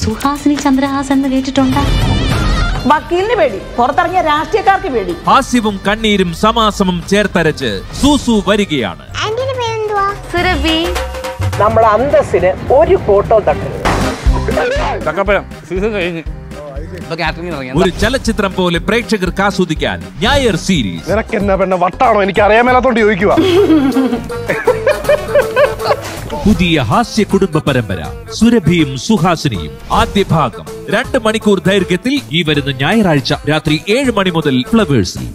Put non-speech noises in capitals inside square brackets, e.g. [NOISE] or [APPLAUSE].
സുഹാസിനി ചന്ദ്രഹാസ് എന്ന് കേട്ടിട്ടുണ്ടോ? വക്കീലിന് പേടി. പുറത്തിറങ്ങിയ രാഷ്ട്രീയക്കാർക്ക് പേടി. ഹാസ്യവും കണ്ണീരും സമാസമം ചേർത്തരച്ച് സൂസു വരികയാണ്. നമ്മുടെ അന്തസ്സിന് ഒരു ഫോട്ടോ തട്ടരുത്. ഒരു ചലച്ചിത്രം പോലെ പ്രേക്ഷകർക്ക് ആസ്വദിക്കാൻ ഞായർ സീരീസ്. നിനക്ക് എന്നാ പെണ്ണ വട്ടാണോ? എനിക്ക് അറിയാൻ മേലാത്തോണ്ട് ചോദിക്കുക [LAUGHS] പുതിയ ഹാസ്യ കുടുംബ പരമ്പര. സുരഭിയും സുഹാസിനിയും. ആദ്യ ഭാഗം. രണ്ട് മണിക്കൂർ ദൈർഘ്യത്തിൽ ഈ വരുന്ന ഞായറാഴ്ച രാത്രി ഏഴ് മണി മുതൽ ഫ്ലവേഴ്സിൽ.